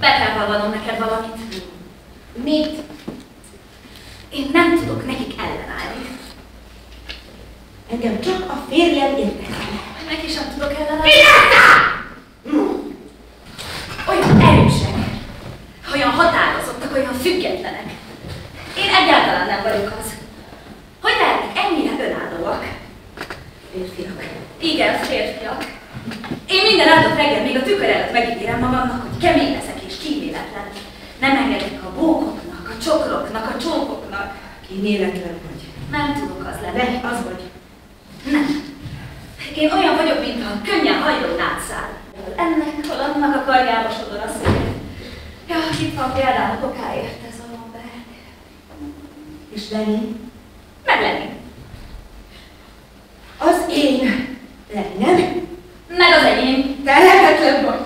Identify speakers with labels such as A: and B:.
A: Be kell vallanom neked valamit.
B: Mit?
A: Én nem tudok nekik ellenállni.
B: Engem csak a férjem érdekel.
A: Neki sem tudok ellenállni. Olyan erősek, olyan határozottak, olyan függetlenek. Én egyáltalán nem vagyok az. Hogy lehetnek ennyire önállóak?
B: Férfiak.
A: Igen, férfiak. Én minden áldott reggel még a tükör előtt megígérem magamnak, hogy kemény leszek és kíméletlen. Nem engedek a bókoknak, a csokroknak, a csókoknak.
B: Kíméletlen vagy.
A: Nem tudok az lenni.
B: De az vagy.
A: Nem. Én olyan vagyok, mintha könnyen hajló nátszál. Ennek hol annak a karjába sodor a szél. Ja, itt van például a kokáért ez a Lomberg.
B: És Lenin?
A: Meg Lenin.
B: Az én Leninem?
A: Meg az enyém.
B: Te lehetetlen vagy.